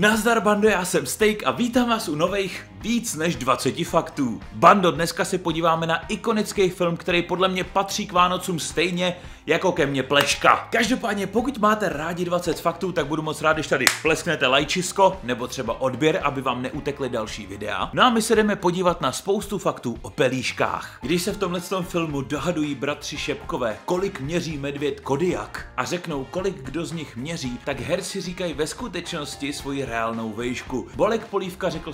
Nazdar bando, já jsem Steak a vítám vás u nových víc než 20 faktů. Bando, dneska se podíváme na ikonický film, který podle mě patří k Vánocům stejně jako ke mně pleška. Každopádně, pokud máte rádi 20 faktů, tak budu moc rád, když tady plesknete lajčisko nebo třeba odběr, aby vám neutekly další videa. No a my se jdeme podívat na spoustu faktů o pelíškách. Když se v tomhle filmu dohadují bratři Šepkové, kolik měří medvěd Kodiak a řeknou, kolik kdo z nich měří, tak herci říkají ve skutečnosti svoji reálnou vejšku. Bolek Polívka řekl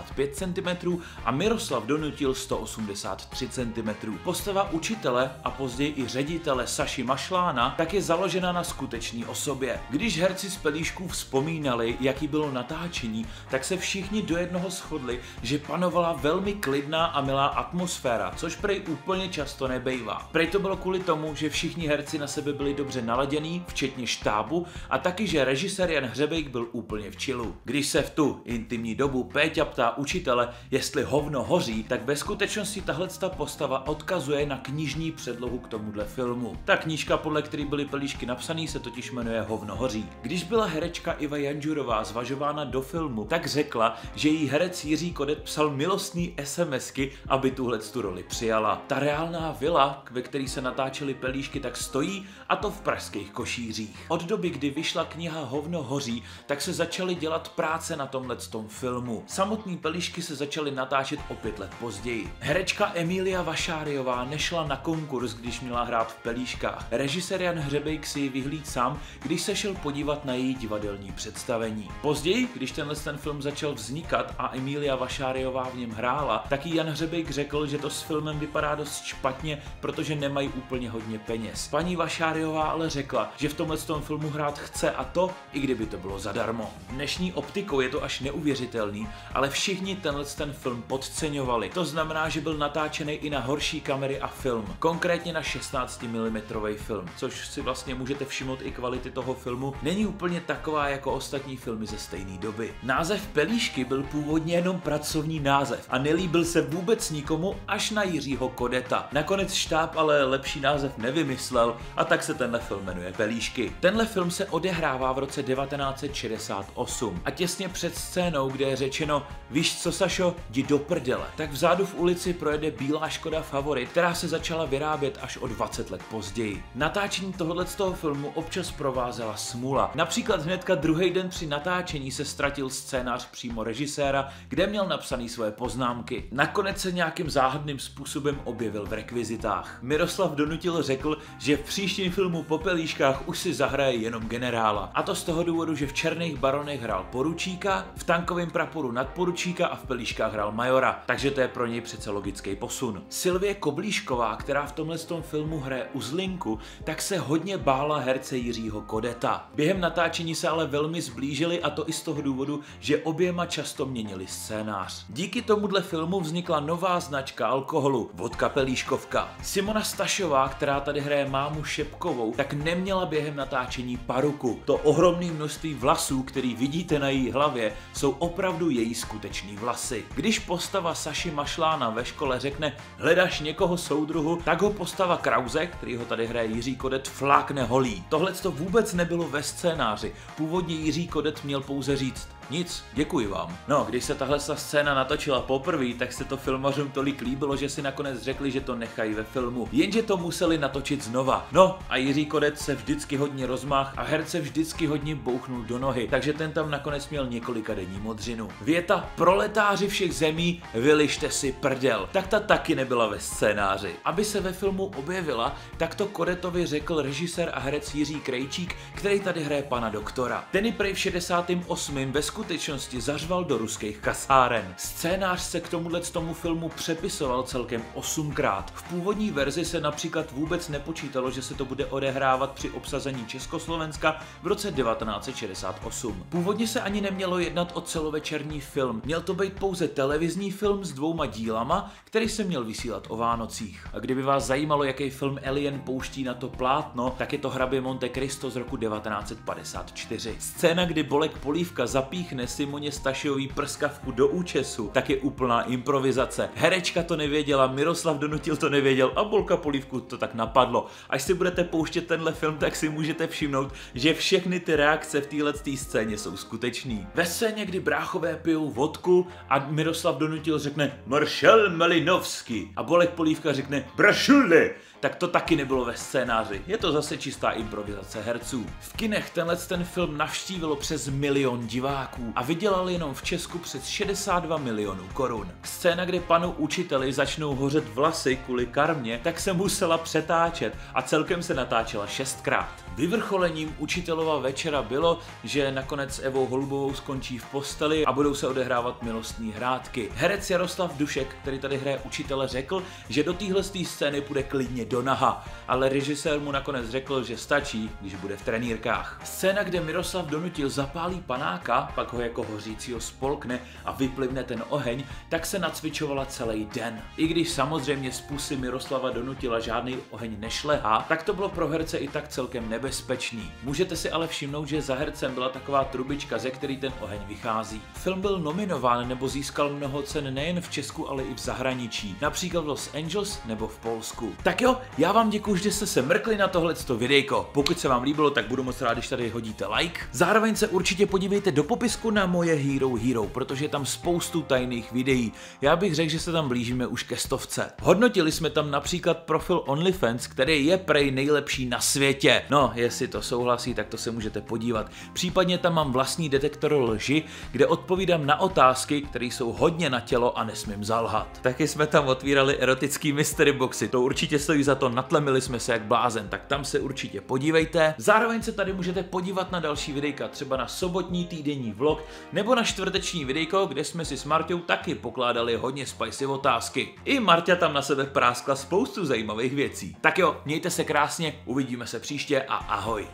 185 cm a Miroslav donutil 183 cm. Postava učitele a později i ředitele Saši Mašlána tak je založena na skutečné osobě. Když herci z Pelíšků vzpomínali, jaký bylo natáčení, tak se všichni do jednoho shodli, že panovala velmi klidná a milá atmosféra, což prej úplně často nebejvá. Prej to bylo kvůli tomu, že všichni herci na sebe byli dobře naladění, včetně štábu, a taky, že režisér Jan Hřebejk byl úplně v čilu. Když se v tu intimní dobu Péťa ptá učitele, jestli hovno hoří, tak ve skutečnosti tahle postava odkazuje na knižní předlohu k tomuhle filmu. Ta knížka, podle které byly pelíšky napsané, se totiž jmenuje Hovno hoří. Když byla herečka Iva Janžurová zvažována do filmu, tak řekla, že jí herec Jiří Kodet psal milostný SMSky, aby tuhle tu roli přijala. Ta reálná vila, ve které se natáčely pelíšky, tak stojí a to v pražských košířích. Od doby, kdy vyšla kniha Hovno hoří, tak se začaly dělat práce na tomhle filmu. Samotný pelíšky se začaly natáčet o pět let později. Herečka Emilia Vašáriová nešla na konkurs, když měla hrát v pelíškách. Režisér Jan Hřebejk si ji vyhlíd sám, když se šel podívat na její divadelní představení. Později, když tenhle ten film začal vznikat a Emilia Vašáriová v něm hrála, tak jí Jan Hřebejk řekl, že to s filmem vypadá dost špatně, protože nemají úplně hodně peněz. Paní Vašáriová ale řekla, že v tomhle filmu hrát chce a to, i kdyby to bylo zadarmo. Dnešní optikou je to až neuvěřitelný, ale všichni tenhle ten film podceňovali. To znamená, že byl natáčený i na horší kamery a film. Konkrétně na 16 mm film, což si vlastně můžete všimnout i kvality toho filmu, není úplně taková jako ostatní filmy ze stejné doby. Název Pelíšky byl původně jenom pracovní název a nelíbil se vůbec nikomu až na Jiřího Kodeta. Nakonec štáb ale lepší název nevymyslel a tak se tenhle film jmenuje Pelíšky. Tenhle film se odehrává v roce 1968 a těsně před scénou, kde je řečeno víš co Sašo, jdi do prdele, tak vzadu v ulici projede bílá Škoda Favorit, která se začala vyrábět až o 20 let později. Natáčení tohohle z toho filmu občas provázela smula. Například hnedka druhý den při natáčení se ztratil scénář přímo režiséra, kde měl napsaný svoje poznámky. Nakonec se nějakým záhadným způsobem objevil v rekvizitách. Miroslav Donutil řekl, že v příštím filmu po pelíškách už si zahraje jenom generála. A to z toho důvodu, že v Černých baronech hrál poručíka, v tankovém praporu nadporučíka a v pelíškách hrál majora, takže to je pro něj přece logický posun. Silvie Koblíšková, která v tomhle tom filmu hraje Uzlinku, tak se hodně bála herce Jiřího Kodeta. Během natáčení se ale velmi zblížili a to i z toho důvodu, že oběma často měnili scénář. Díky tomuhle filmu vznikla nová značka alkoholu, vodka pelíškovka. Simona Stašová, která tady hraje mámu Šepkovou, tak neměla během natáčení paruku. To ohromné množství vlasů, který vidíte na její hlavě, jsou opravdu její skutečný vlasy. Když postava Saši Mašlána ve škole řekne hledáš někoho soudruhu, tak ho postava Krause, který ho tady hraje Jiří Kodet, flákne holí. Tohle to vůbec nebylo ve scénáři. Původně Jiří Kodet měl pouze říct nic, děkuji vám. No, když se tahle scéna natočila poprvé, tak se to filmařům tolik líbilo, že si nakonec řekli, že to nechají ve filmu. Jenže to museli natočit znova. No a Jiří Kodec se vždycky hodně rozmách a herce vždycky hodně bouchnul do nohy, takže ten tam nakonec měl několika denní modřinu. Věta proletáři všech zemí, vylište si prdel. Tak ta taky nebyla ve scénáři. Aby se ve filmu objevila, tak to Kodetovi řekl režisér a herec Jiří Krejčík, který tady hraje pana doktora. Ten i prej v 68. ve skutečnosti zařval do ruských kasáren. Scénář se k tomuhle tomu filmu přepisoval celkem osmkrát. V původní verzi se například vůbec nepočítalo, že se to bude odehrávat při obsazení Československa v roce 1968. Původně se ani nemělo jednat o celovečerní film. Měl to být pouze televizní film s dvouma dílama, který se měl vysílat o Vánocích. A kdyby vás zajímalo, jaký film Alien pouští na to plátno, tak je to Hrabě Monte Cristo z roku 1954. Scéna, kdy Bolek Polívka zapích zapíchne Simoně Stašiový prskavku do účesu, tak je úplná improvizace. Herečka to nevěděla, Miroslav Donutil to nevěděl a Bolka Polívku to tak napadlo. Až si budete pouštět tenhle film, tak si můžete všimnout, že všechny ty reakce v téhle scéně jsou skutečný. Ve scéně, kdy bráchové pijou vodku a Miroslav Donutil řekne Maršel Malinovský a Bolek Polívka řekne Brašuli, tak to taky nebylo ve scénáři. Je to zase čistá improvizace herců. V kinech tenhle ten film navštívilo přes milion diváků a vydělal jenom v Česku přes 62 milionů korun. Scéna, kde panu učiteli začnou hořet vlasy kvůli karmě, tak se musela přetáčet a celkem se natáčela šestkrát. Vyvrcholením učitelova večera bylo, že nakonec s Evou Holubovou skončí v posteli a budou se odehrávat milostní hrádky. Herec Jaroslav Dušek, který tady hraje učitele, řekl, že do téhle scény půjde klidně do naha, ale režisér mu nakonec řekl, že stačí, když bude v trenýrkách. Scéna, kde Miroslav donutil zapálí panáka, pak ho jako hořícího spolkne a vyplivne ten oheň, tak se nacvičovala celý den. I když samozřejmě z pusy Miroslava donutila žádný oheň nešlehá, tak to bylo pro herce i tak celkem nebezpečný. Můžete si ale všimnout, že za hercem byla taková trubička, ze který ten oheň vychází. Film byl nominován nebo získal mnoho cen nejen v Česku, ale i v zahraničí, například v Los Angeles nebo v Polsku. Tak jo, já vám děkuji, že jste se mrkli na tohleto videjko. Pokud se vám líbilo, tak budu moc rád, když tady hodíte like. Zároveň se určitě podívejte do popisku na moje Hero Hero, protože je tam spoustu tajných videí. Já bych řekl, že se tam blížíme už ke stovce. Hodnotili jsme tam například profil OnlyFans, který je prej nejlepší na světě. No, jestli to souhlasí, tak to se můžete podívat. Případně tam mám vlastní detektor lži, kde odpovídám na otázky, které jsou hodně na tělo a nesmím zalhat. Taky jsme tam otvírali erotický mystery boxy, to určitě stojí za to, natlemili jsme se jak blázen, tak tam se určitě podívejte. Zároveň se tady můžete podívat na další videjka, třeba na sobotní týdenní vlog, nebo na čtvrteční videjko, kde jsme si s Marťou taky pokládali hodně spicy otázky. I Marta tam na sebe práskla spoustu zajímavých věcí. Tak jo, mějte se krásně, uvidíme se příště a ahoj.